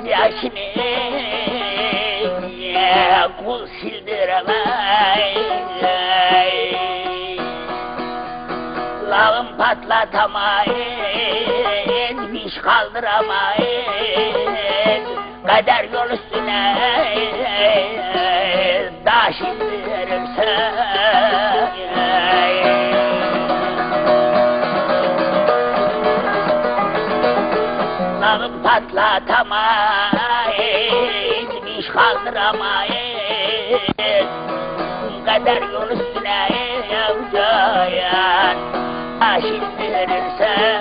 Gözyaşını Kul sildiremez Lağım patlatamayız Diş kaldıramayız. Kader yol üstüne Daş indirirse Lağım patlatamayız Diş kaldıramayız Kader yol üstüne yavcayan Taş indirirse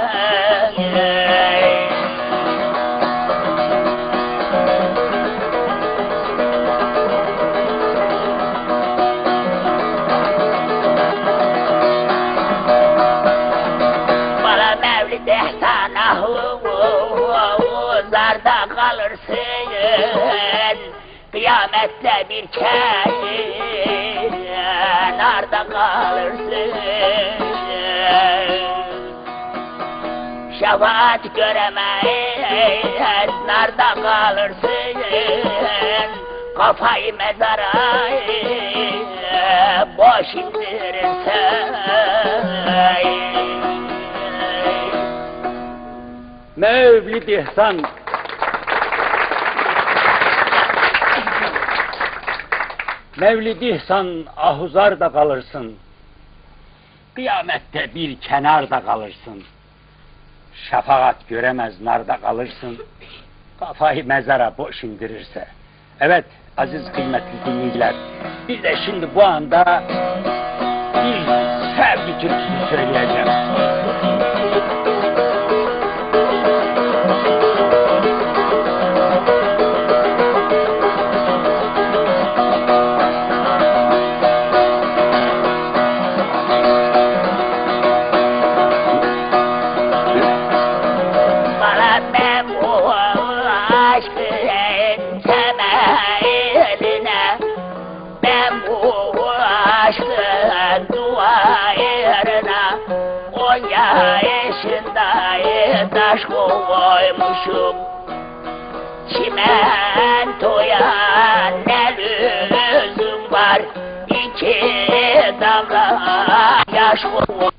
Kenarda kalırsın? Şefaat göremeyiz. Narda kalırsın? Kafayı mezara Boş indirirsen. Mevlid İhsan. Mevlid İhsan ahuzar kalırsın. Kıyamette bir kenarda kalırsın. Şefaat göremez narda kalırsın. Kafayı mezara boş indirirse. Evet aziz kıymetli dinleyiciler. Biz de şimdi bu anda bir sevgi türküsü söyleyeceğim. Koymuşum Çimentoya ne lüzum var. İki damla yaş koymuşum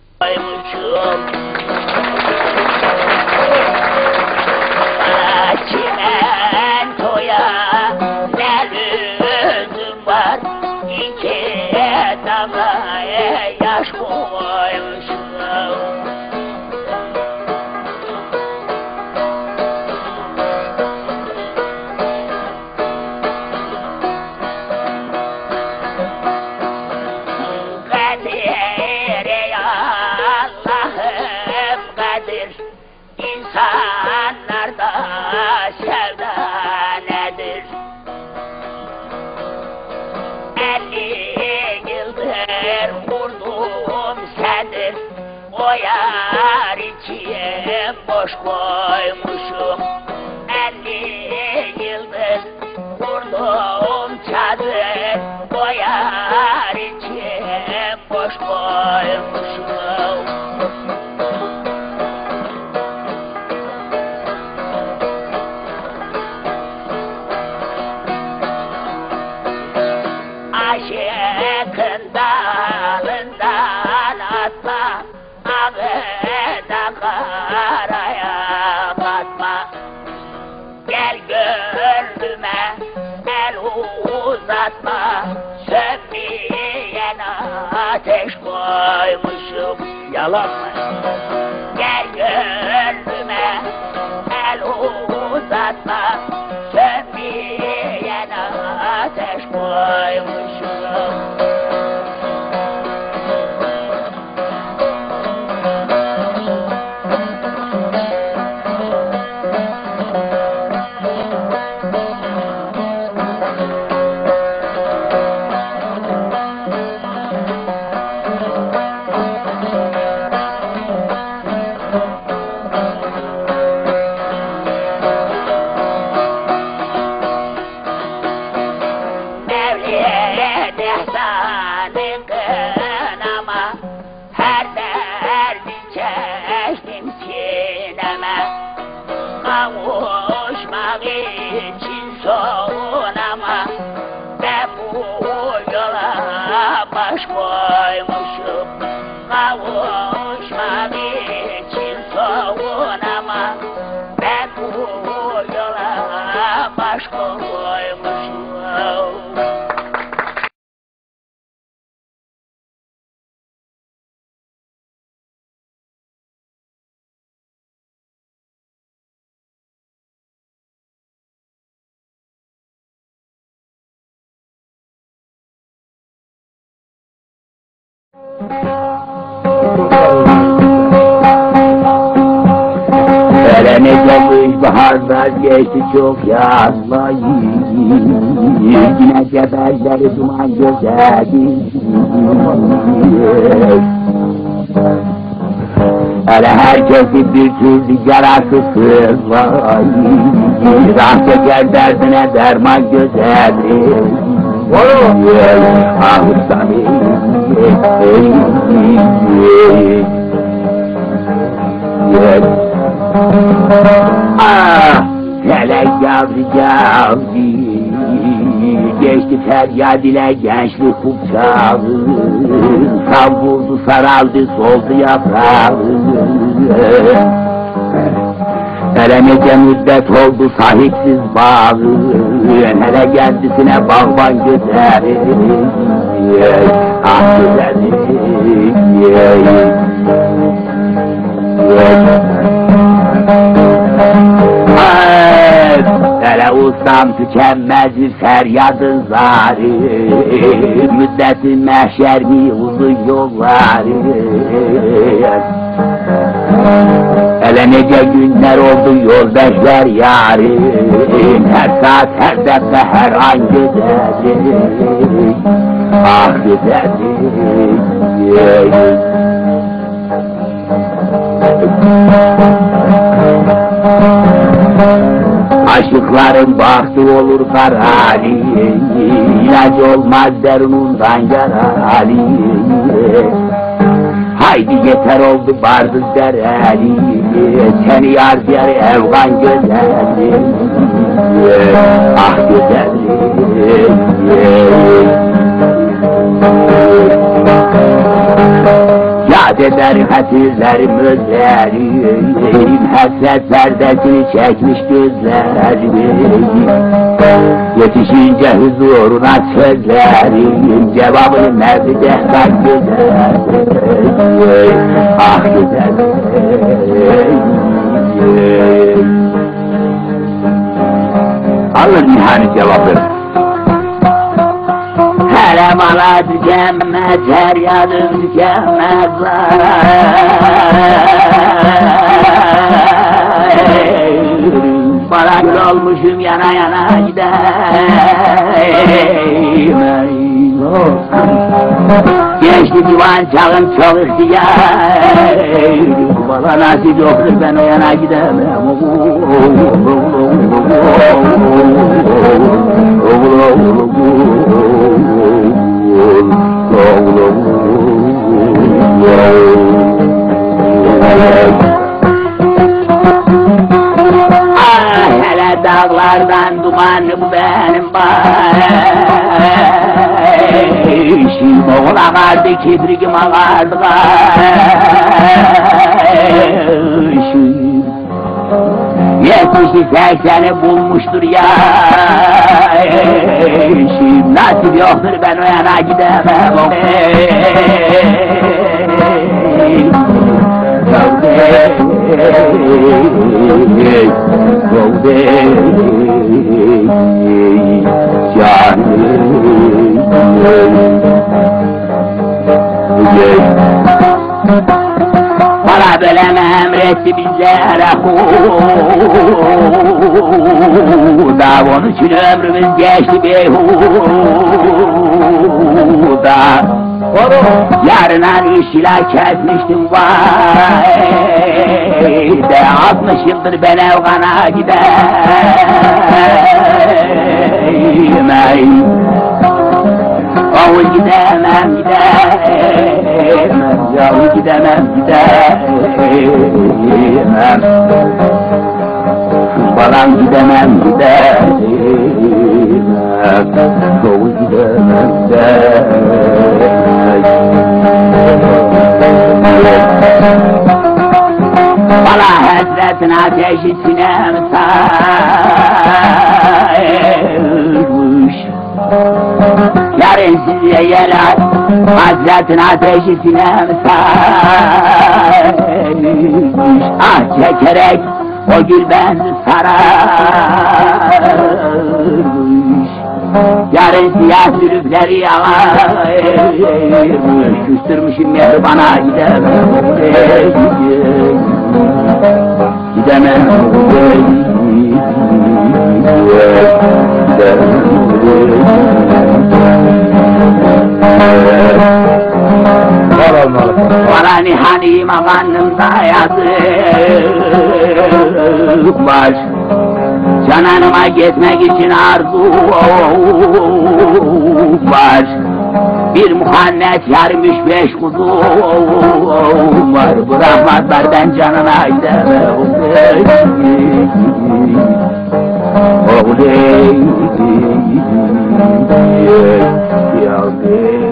Sevdaymışım yalan mı? Gel gönlüme el uzatma Sönmeyen ateş koymuşum yola baş koymuşum baharlar geçti çok yazmayı Yine ceberleri duman gözlerdi. Hele herkesi bir türlü yarası sırlayı Ah çeker derdine derman gözlerdi. Ah Sami Yes. Ah, hele geldi Geçti feryad ile gençlik uçağı Savruldu saraldı soldu yaprağı. Hele nece müddet oldu sahipsiz bağı. Hele kendisine bağban güzel Ah güzel ustam tükenmez feryadın zari Müddeti mahşer mi uzun yolları? Hele nece günler oldu yoldaşlar yarim Her saat her dakika her an güzeldir. Ah güzeldir Aşıkların bahtı olur karali İlaç olmaz derunundan yarali Haydi yeter oldu bardız dereli. Seni yar diğer evgan güzelli Ah güzelli Yad eder hatirlerim özlerim Hasret perdesini çekmiş gözlerim Yetişince huzuruna sözlerim Cevabını verdi dehkan güzel Ah güzel. Alın nihani cevabı Mala tükenmez, her yanım tükenmez gül olmuşum yana yana gideyim Gençlik divan çağım çok ihtiyar Bana nasip yoktur ben o yana gidemem Ah hele dağlardan duman bu benim başım Oğul ağardı kibrikim ağardı başım Yetmişi sekseni bulmuştur ya Şimdi nasip yoktur ben o yana gidemem Bana böyle emretti bizlere huda Onun için ömrümüz geçti beyhuda Yarına işler kesmiştim vay. De Altmış yıldır ben evgana gideyim Oğul gidemem gidemem. Yavru gidemem gidemem. Balam gidemem gidemem. Oğul gidemem gidemem. Bana hasretin ateşi sinem sarmış Yarın yeler Hazretin ateşi sinem sarmış. Ah çekerek o gül beni sararmış. Yarın siyah sürükleri yağarmış Küstürmüşüm yer bana gidemem. Gidemem Valla nihanime karnımda yazık var Cananıma gitmek için arzu. Var Bir muhannet yarmış beş kuzu. Var Bırakmazlar ben canına gidemem Ah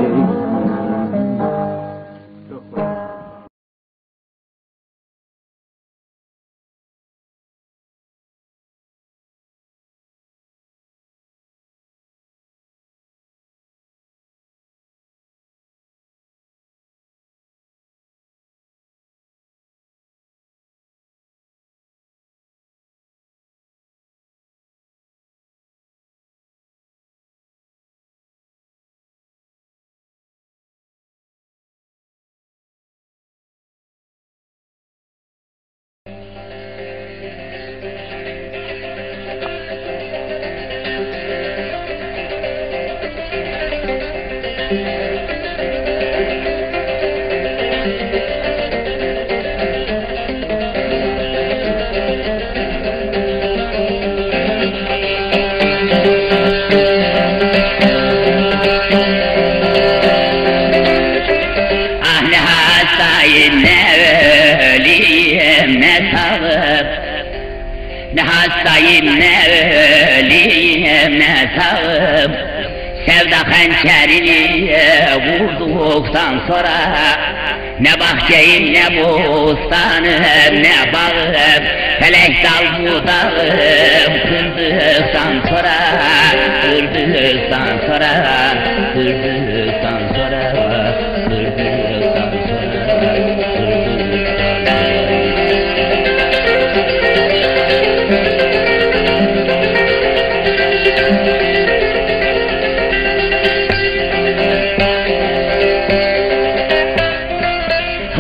Ne hastayım ne öleyim ne sağım. Sevda hançerini vurduktan sonra Ne bahçeyim ne bostanım ne bağım. Felek dal budağım kırdıktan sonra Kırdıktan sonra Kırdıktan sonra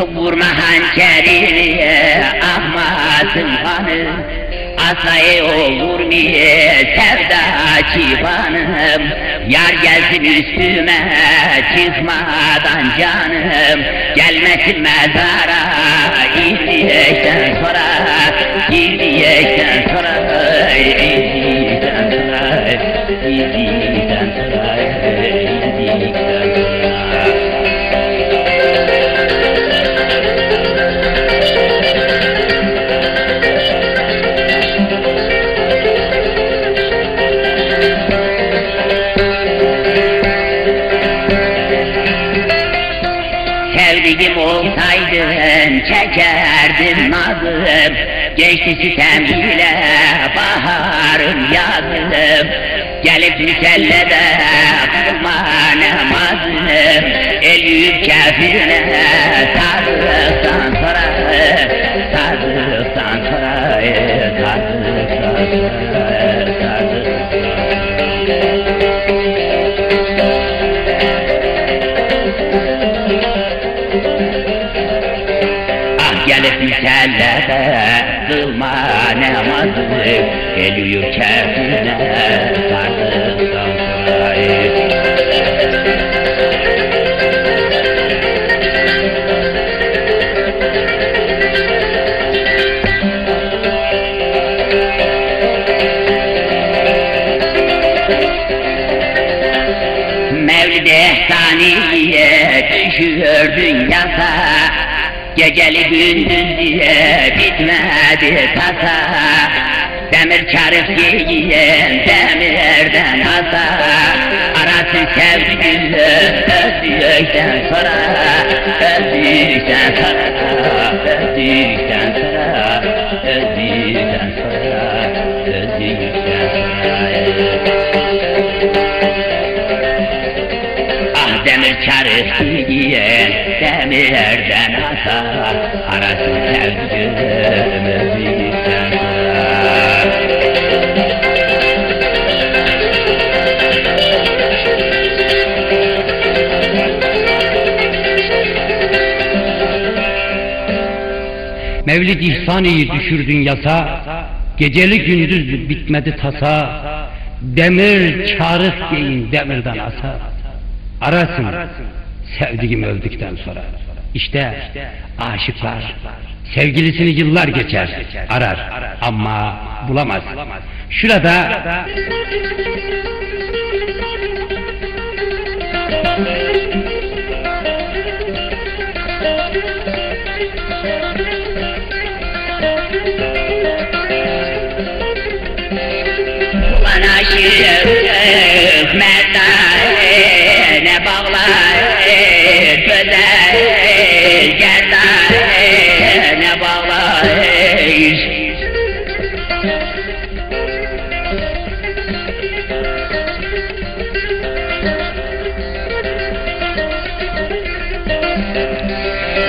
Vurma hançerini ahmasın hanı Asayı olur niye sevda çivanım Yar gelsin üstüme çıkmadan canım. Gelmesin mezara İzdiyekten sonra. İzdiyekten sonra İzdiyekten sonra İzdiyekten Sevdiğim olsaydın çekerdim nazım Geçti sitem ile baharım yazım Gelip müsellede kılma namazım. El yüz kafirine sardıktan sonra Sardıktan sonra Sardıktan sonra Misallere kılma namazı Geliyor kefine sardıktan sonra Mevlid ehsaniye düşüyor dünyasa Geceli gündüz diye bitmedi tasa. Demir çarık giyen demirden asa. Arasın sevgili öldükten sonra Öldükten sonra Öldükten sonra Öldükten sonra Demir çarık giyen demirden asa Arasın sevgimi bilsen Mevlid İhsani'yi düşürdün yasa, geceli gündüz bitmedi tasa, demir çarık giyin demirden asa. Arasın sevdiğim öldükten sonra. İşte aşıklar. Sevgilisini yıllar geçer. Arar. Ama bulamaz. Şurada Ulan aşık ne bağlar Töler Gerdan ne bağlar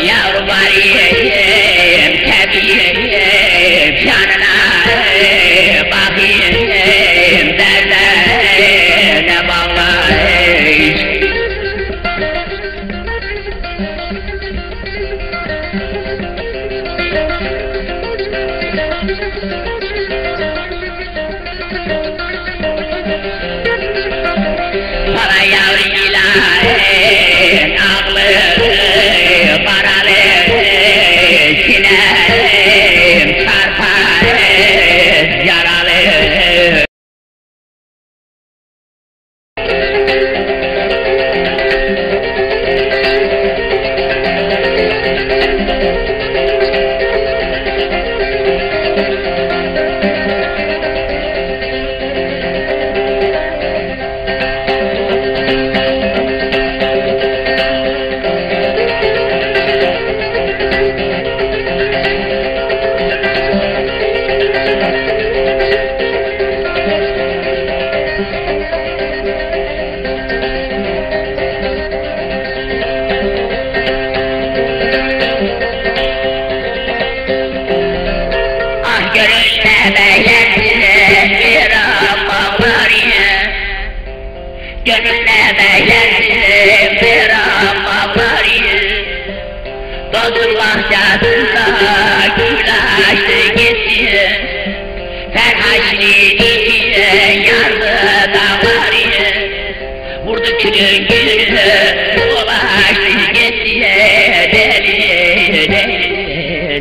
Yavru var yiyeyim Tebiyeyim Canına bakayım age. Thank you.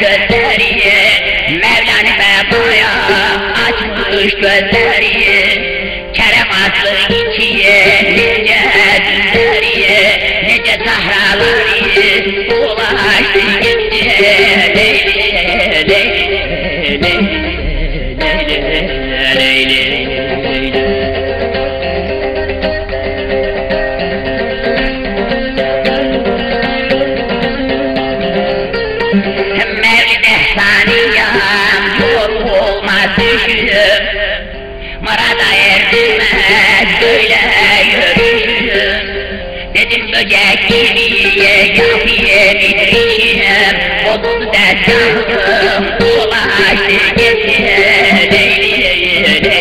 gözleri Mevlani Beba'ya açmış gözleri Kerem adlı içiye nice düzleri Nice sahraları ulaştı gitti Leyli, leyli, leyli, leyli, leyli. öyle göründüm Dedim böcek gibiye yapiye bir içine Odun da çaldım dolaştı getir Leyliye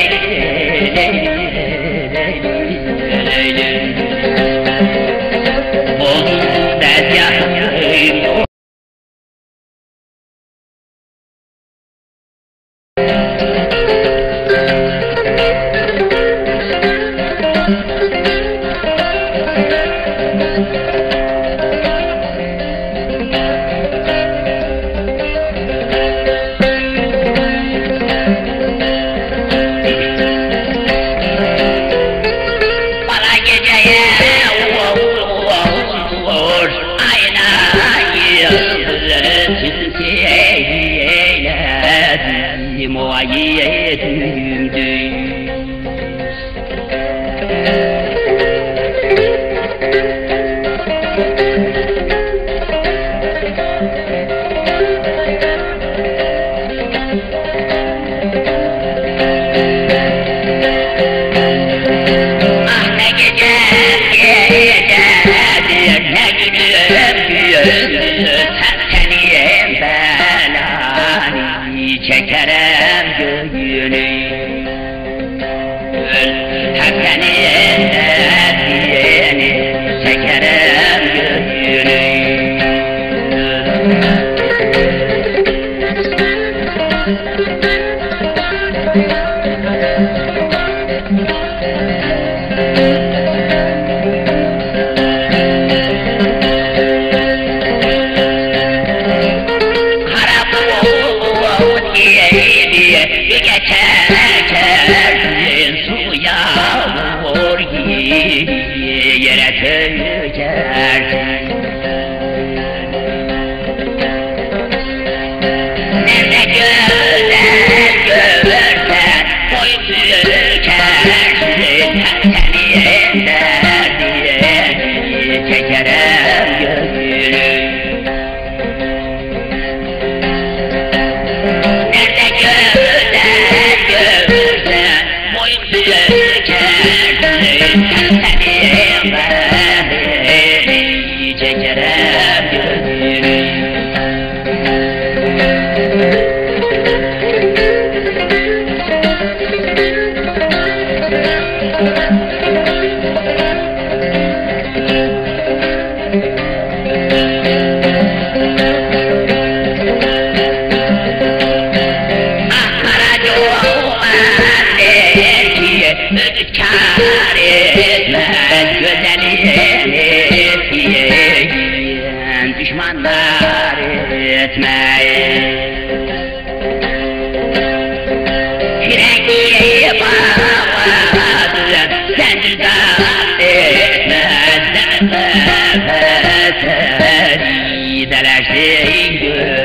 Sen de nefes, sen de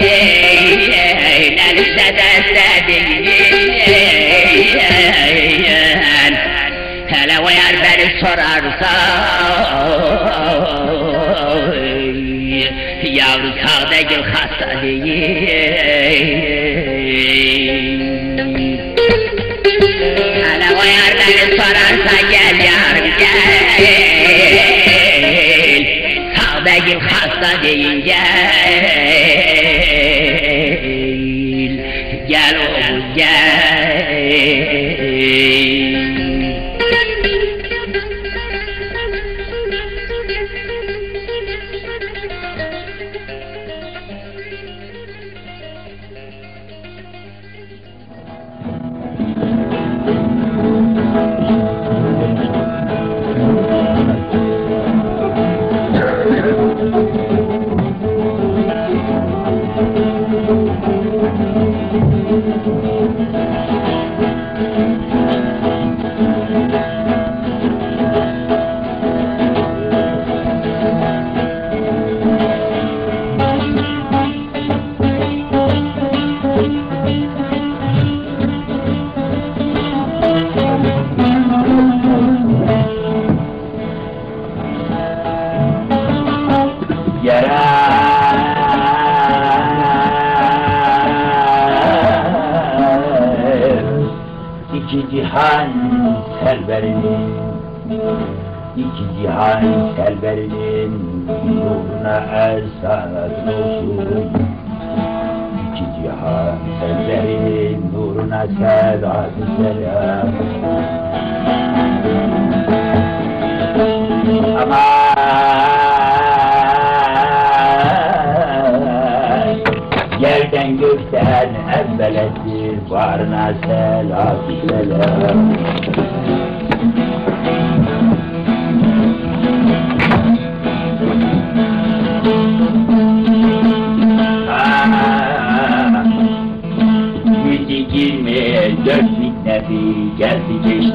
Yeah, yeah, yeah. sorarsa hasta sorarsa gel Sadece hasta değil gel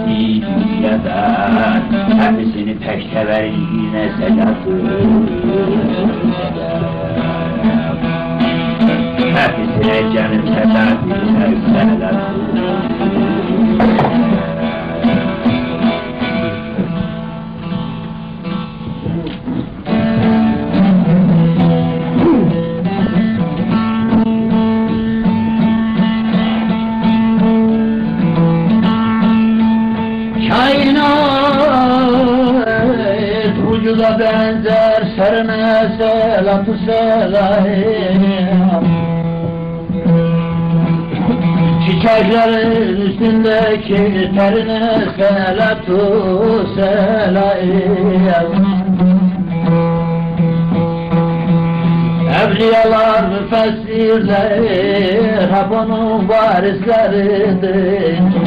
geçti dünyadan Hepsini pek severim yine selatı Hepsine canım selatı selatı benzer serine selatü selam Çiçeklerin üstündeki terine selatü selam Evliyalar, müfessirler, hep onun varisleridir.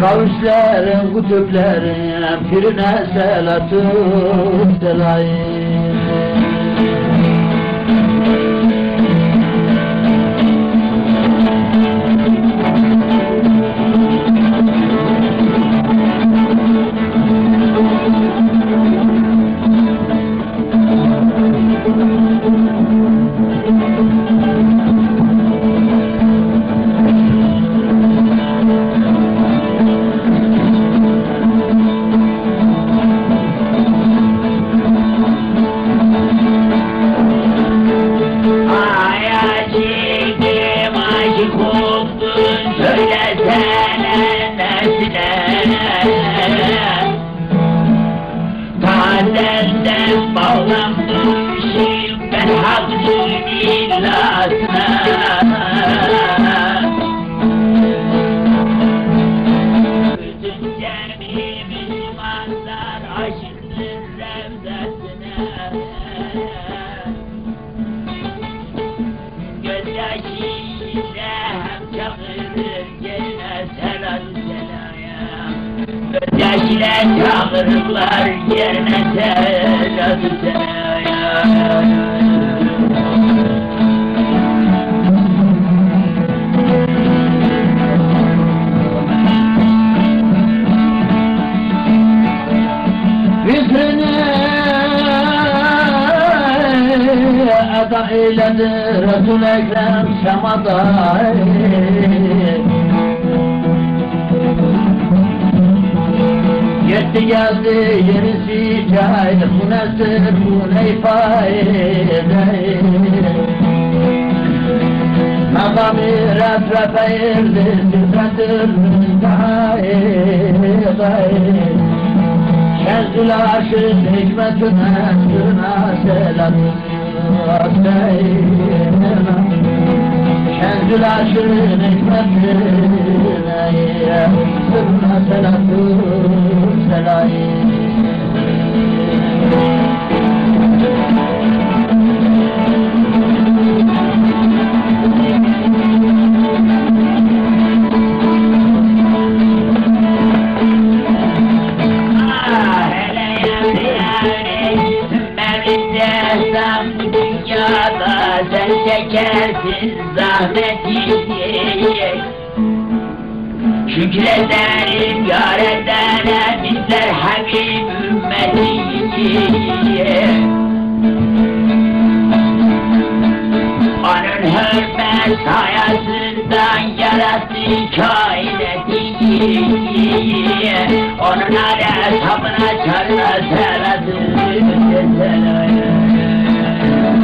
Kavuşların, kutupların, pirine selatü selam. Eyledi Resul Ekrem semada Yetti geldi yerisi cahil Bu nedir bu ne Adamı refrefe erdi Tüfedir Gayet gayet Şenzül aşık hikmetine Sürna selam Şenzül aşık hikmetine Sürna selam Selam Sen çekersin zahmeti Şükrederim yar edene Bizler Habib ümmetiyiz Onun hürmet sayasından yarattı kainatı Onun hesabına çarına serası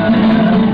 Onun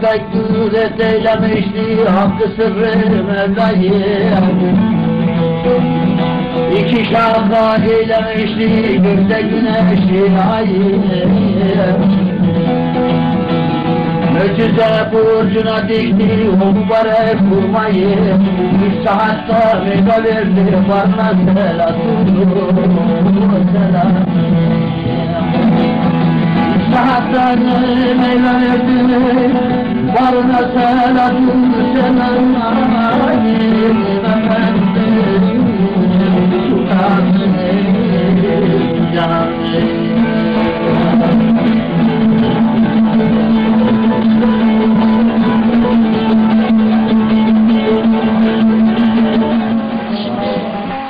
tefekkür et eylemişti hakkı sırrı Mevla'yı. İki şaha eylemişti gökte güneşi ayı. Möcüze burcuna dikti o mübarek kurmayı. Üç saatte meyve verdi bana selatü selam Sahatlarını meyve verdi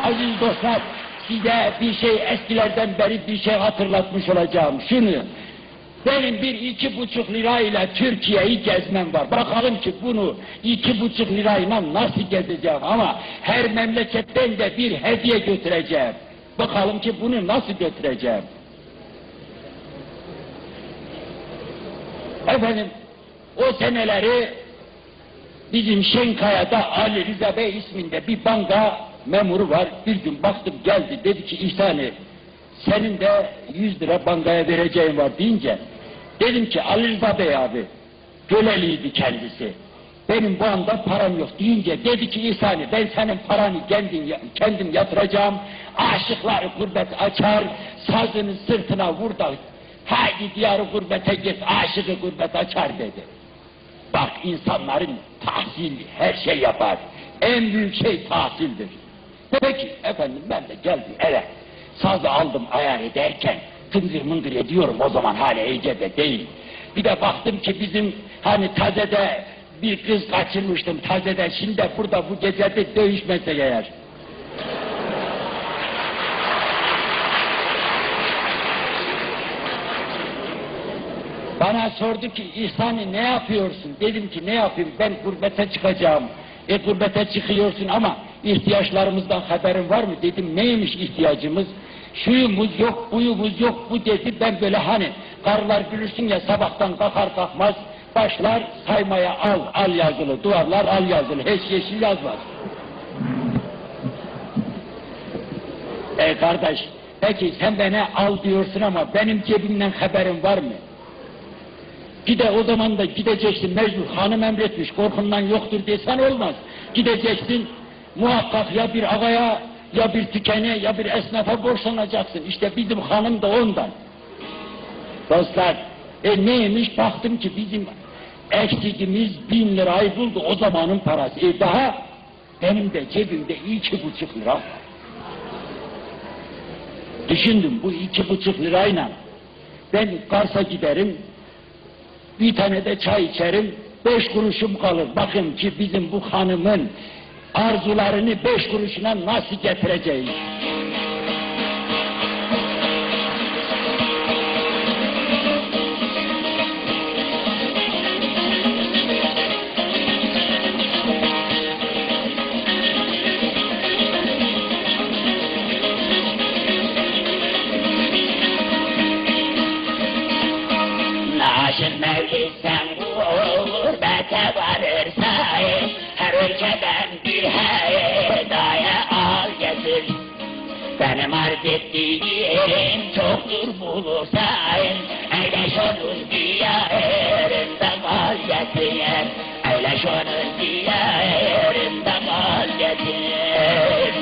Aziz dostlar, size bir şey eskilerden beri bir şey hatırlatmış olacağım. Şunu, benim bir iki buçuk lirayla Türkiye'yi gezmem var. Bakalım ki bunu iki buçuk lirayla nasıl gezeceğim ama her memleketten de bir hediye götüreceğim. Bakalım ki bunu nasıl götüreceğim. Efendim, o seneleri bizim Şenkaya'da Ali Rıza Bey isminde bir banka memuru var. Bir gün baktım geldi dedi ki İhsani senin de 100 lira bankaya vereceğin var deyince dedim ki Ali Rıza Bey abi Göleliydi kendisi. Benim bu anda param yok deyince dedi ki İhsani ben senin paranı kendim, kendim yatıracağım. Aşıkları gurbet açar, sazını sırtına vur da haydi diyarı gurbete git, aşığı gurbet açar dedi. Bak insanların tahsil her şey yapar. En büyük şey tahsildir. Peki efendim ben de geldim eve. Sazı aldım ayar ederken tıngır mıngır ediyorum o zaman hala Ece'de değil. Bir de baktım ki bizim hani tazede bir kız kaçırmıştım tazede şimdi burada bu gecede dövüşmesek eğer. Bana sordu ki İhsani ne yapıyorsun? Dedim ki ne yapayım ben gurbete çıkacağım. E gurbete çıkıyorsun ama ihtiyaçlarımızdan haberin var mı? Dedim neymiş ihtiyacımız? Şuyumuz yok, buyumuz yok, bu dedi. Ben böyle hani karılar gülürsün ya sabahtan kalkar kalkmaz başlar saymaya al, al yazılı, duvarlar al yazılı, hiç yeşil yazmaz. E kardeş, peki sen bana al diyorsun ama benim cebimden haberin var mı? Gide o zaman da gideceksin mecbur hanım emretmiş korkundan yoktur desen olmaz. Gideceksin muhakkak ya bir ağaya ya bir tükene ya bir esnafa borçlanacaksın. İşte bizim hanım da ondan. Dostlar e neymiş baktım ki bizim eksikimiz bin lirayı buldu o zamanın parası. E daha benim de cebimde iki buçuk lira. Düşündüm bu iki buçuk lirayla ben Kars'a giderim, bir tane de çay içerim, beş kuruşum kalır. Bakın ki bizim bu hanımın arzularını beş kuruşuna nasıl getireceğiz? Çoktur bulursan Eyle şunun diyarında mal getir Eyle şunun diyarında mal getir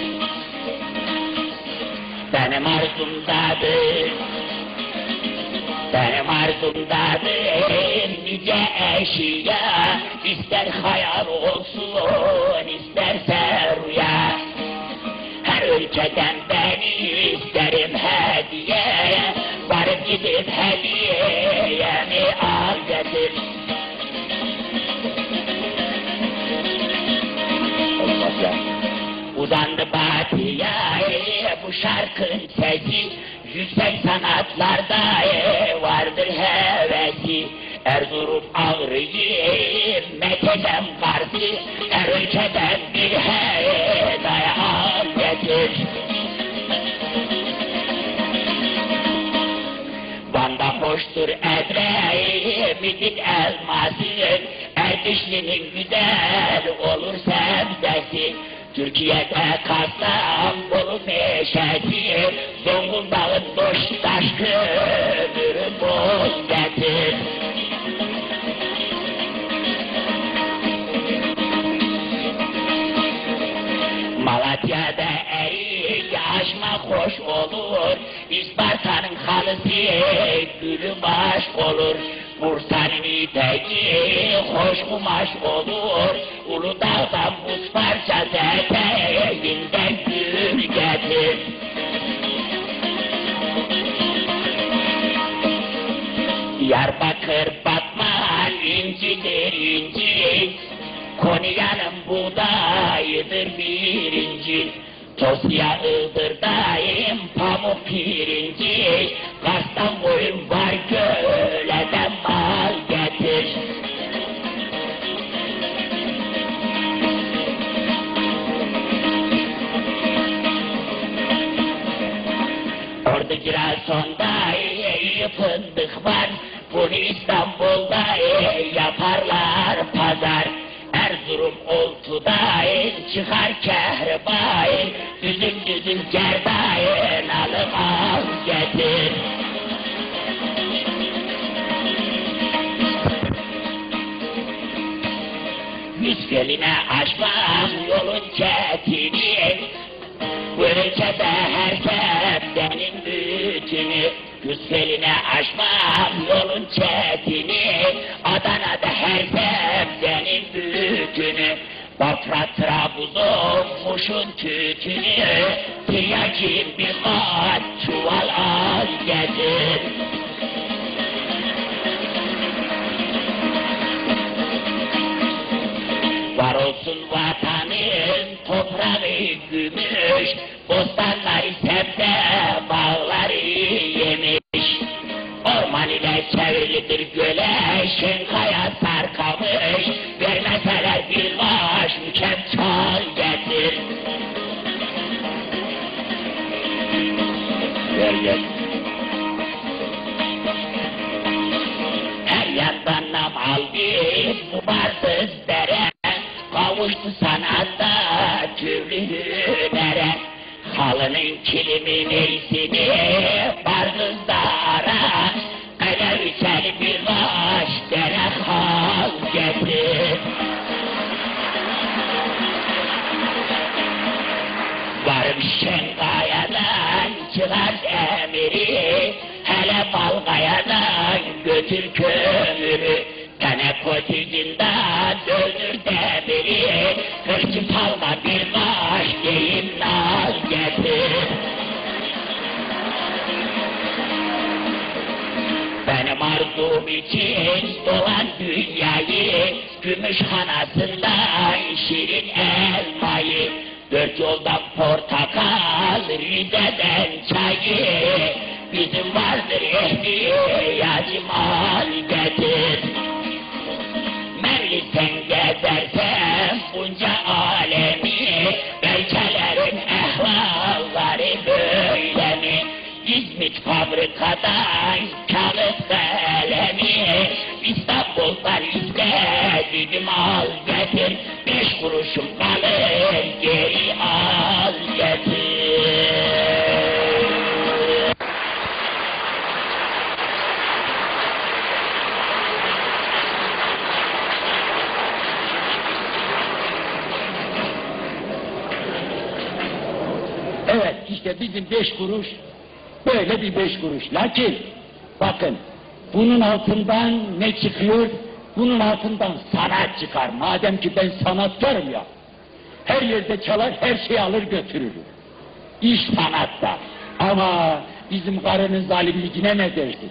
Benim arzumdadır benim arzumdadır nice eşya İster hayal olsun isterse rüya. Her ülkeden beni isterim Varıp gidip hediyemi al getir. Uzandı batıya e, bu şarkın sesi Yüksek sanatlarda e, vardır hevesi. Erzurum ağrıyı Mekkeden Kars'ı Her ülkeden bir hediye al getir Van'da hoştur Edremit'in elması Erdişli'nin güzel olur sebzesi. Türkiye'de Kastamonu meşesi. Zonguldak'ın boş taş kömürü boz hoş olur. İsparta'nın halısı gülü baş olur. Bursa'nın ipeki hoş kumaş olur. Uludağ'dan buz parçası eteğinden gül getir Diyarbakır Batman incidir inci Konya'nın buğdayıdır birinci Tosya Iğdır'dayım pamuk pirinci Kars'tan koyun var köleden mal getir. Ordu Giresun'da iyi fındık var. Bunu İstanbul'da yaparlar pazar Erzurum oltuda çıkar kehribayı Düzüm düzüm gerdayın alım al getir. Yüz geline aşmam yolun çetini Bu ülkede herkes benim bütünü. Güzeline aşmam yolun çetini Adana'da herkes Trabzon kuşun tütünü Tiyakim bir kat çuval al getir Var olsun vatanın toprağı gümüş Bostanları çayı Bizim vardır ihtiyacım al getir Meclisten gezersem bunca alemi Belçelerin ehvalları böyle mi? İzmit fabrikadan kağıt kalemi İstanbul'dan istedim al getir Beş kuruşum kalır işte bizim beş kuruş böyle bir beş kuruş. Lakin bakın bunun altından ne çıkıyor? Bunun altından sanat çıkar. Madem ki ben sanatkarım ya. Her yerde çalar her şeyi alır götürürüm. İş sanatta. Ama bizim karının zalimliğine ne dersin?